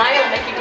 and I am making